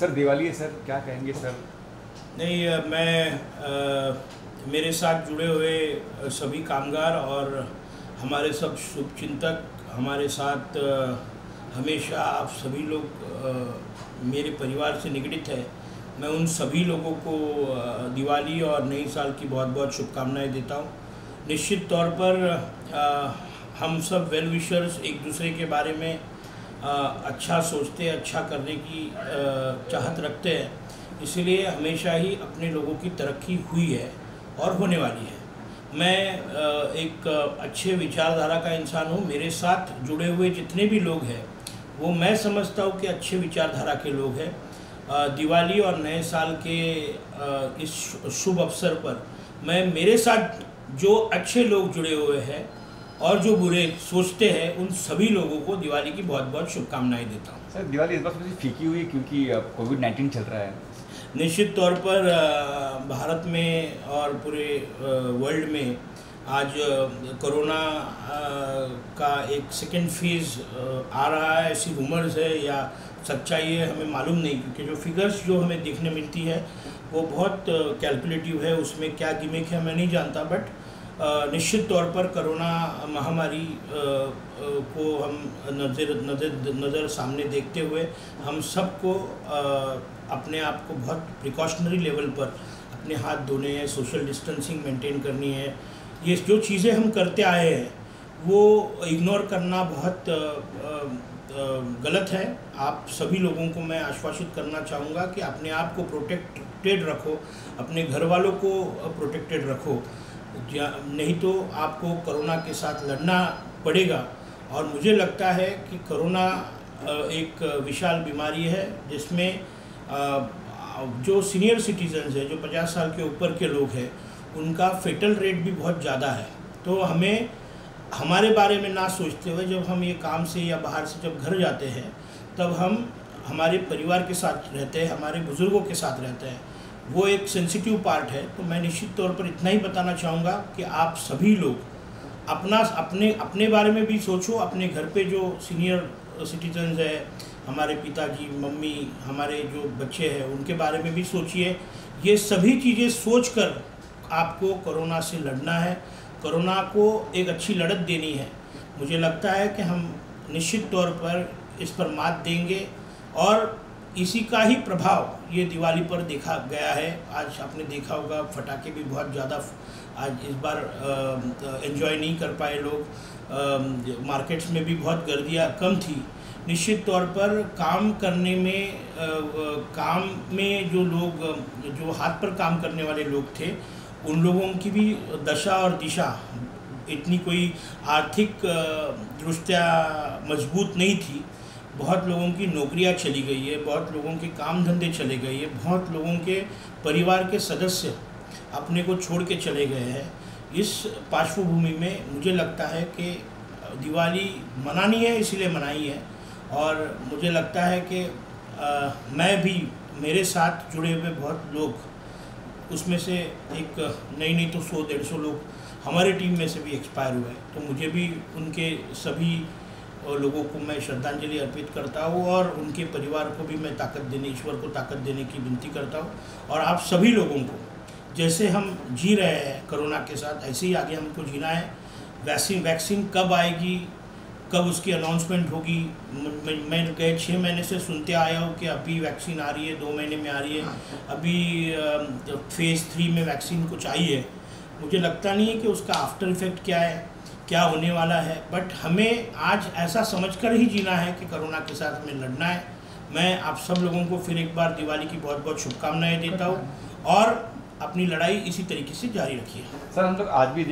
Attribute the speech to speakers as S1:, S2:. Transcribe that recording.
S1: Sir Diwali है sir क्या कहेंगे सर?
S2: नहीं मैं अ, मेरे साथ जुड़े हुए सभी कामगार और हमारे सब शुभचिंतक हमारे साथ अ, हमेशा आप सभी लोग अ, मेरे परिवार से निगडित है। मैं उन सभी लोगों को दिवाली और नई साल की बहुत बहुत शुभकामनाएँ देता हूँ। निश्चित तौर पर हम सब वेल विशर्स एक दूसरे के बारे में अच्छा सोचते हैं अच्छा करने की चाहत रखते हैं। इसलिए हमेशा ही अपने लोगों की तरक्की हुई है और होने वाली है। मैं एक अच्छे विचारधारा का इंसान हूँ। मेरे साथ जुड़े हुए जितने भी लोग हैं, वो मैं समझता हूँ कि अच्छे विचारधारा के लोग हैं। दिवाली और नए साल के इस शुभ अवसर पर मैं, मेरे साथ जो अच्छे लोग जुड़े हुए हैं और जो बुरे सोचते हैं उन सभी लोगों को दिवाली की बहुत बहुत शुभकामनाएँ देता हूँ।
S1: सर दिवाली इस बार थोड़ी फीकी हुई क्योंकि कोविड नाइन्टीन चल रहा है।
S2: निश्चित तौर पर भारत में और पूरे वर्ल्ड में आज कोरोना का एक सेकेंड फ़ेज़ आ रहा है। ऐसी रूमर्स है या सच्चाई है हमें मालूम नहीं क्योंकि जो फिगर्स जो हमें देखने मिलती है वो बहुत कैलकुलेटिव है। उसमें क्या गिमिक है मैं नहीं जानता बट निश्चित तौर पर कोरोना महामारी को हम नज़र नज़र नज़र सामने देखते हुए हम सबको अपने आप को बहुत प्रिकॉशनरी लेवल पर अपने हाथ धोने हैं सोशल डिस्टेंसिंग मेंटेन करनी है। ये जो चीज़ें हम करते आए हैं, वो इग्नोर करना बहुत गलत है। आप सभी लोगों को मैं आश्वासित करना चाहूँगा कि अपने आप को प्रोटेक्टेड रखो, अपने घर वालों को प्रोटेक्टेड रखो। नहीं तो आपको कोरोना के साथ लड़ना पड़ेगा। और मुझे लगता है कि कोरोना एक विशाल बीमारी है, जिसमें जो सीनियर सिटीजन्स हैं, जो 50 साल के ऊपर के लोग हैं, उनका फेटल रेट भी बहुत ज़्यादा है। तो हमें, हमारे बारे में ना सोचते हुए जब हम ये काम से या बाहर से जब घर जाते हैं, तब हम हमारे परिवार के साथ रहते हैं, हमारे बुज़ुर्गों के साथ रहते हैं। वो एक सेंसिटिव पार्ट है तो मैं निश्चित तौर पर इतना ही बताना चाहूँगा कि आप सभी लोग अपना, अपने अपने बारे में भी सोचो, अपने घर पे जो सीनियर सिटीजन्स है, हमारे पिताजी, मम्मी, हमारे जो बच्चे हैं, उनके बारे में भी सोचिए। ये सभी चीज़ें सोचकर आपको कोरोना से लड़ना है। कोरोना को एक अच्छी लड़त देनी है। मुझे लगता है कि हम निश्चित तौर पर इस पर मात देंगे और इसी का ही प्रभाव ये दिवाली पर देखा गया है। आज आपने देखा होगा फटाके भी बहुत ज़्यादा आज इस बार एंजॉय नहीं कर पाए लोग। मार्केट्स में भी बहुत गर्दियाँ कम थी। निश्चित तौर पर काम करने में अ, काम में जो लोग जो हाथ पर काम करने वाले लोग थे उन लोगों की भी दशा और दिशा इतनी कोई आर्थिक दृष्टिया मज़बूत नहीं थी। बहुत लोगों की नौकरियाँ चली गई है बहुत लोगों के काम धंधे चले गए हैं बहुत लोगों के परिवार के सदस्य अपने को छोड़ के चले गए हैं। इस पार्श्वभूमि में मुझे लगता है कि दिवाली मनानी है इसीलिए मनाई है और मुझे लगता है कि अ, मैं भी मेरे साथ जुड़े हुए बहुत लोग उसमें से एक नई नई तो सौ डेढ़ सौ लोग हमारे टीम में से भी एक्सपायर हुए तो मुझे भी उनके सभी अ, लोगों को मैं श्रद्धांजलि अर्पित करता हूँ और उनके परिवार को भी मैं ताकत देने ईश्वर को ताकत देने की विनती करता हूँ। और आप सभी लोगों को जैसे हम जी रहे हैं कोरोना के साथ ऐसे ही आगे हमको जीना है। वैक्सीन वैक्सीन कब आएगी? कब उसकी अनाउंसमेंट होगी? मैं मैं गए छः महीने से सुनते आया हूँ कि अभी वैक्सीन आ रही है दो महीने में आ रही है। अभी फ़ेज़ थ्री में वैक्सीन कुछ आई है मुझे लगता नहीं है कि उसका आफ्टर इफ़ेक्ट क्या है। क्या होने वाला है? बट हमें आज ऐसा समझकर ही जीना है कि कोरोना के साथ हमें लड़ना है। मैं आप सब लोगों को फिर एक बार दिवाली की बहुत बहुत शुभकामनाएँ देता हूँ। और अपनी लड़ाई इसी तरीके से जारी रखिए।
S1: सर, हम लोग आज भी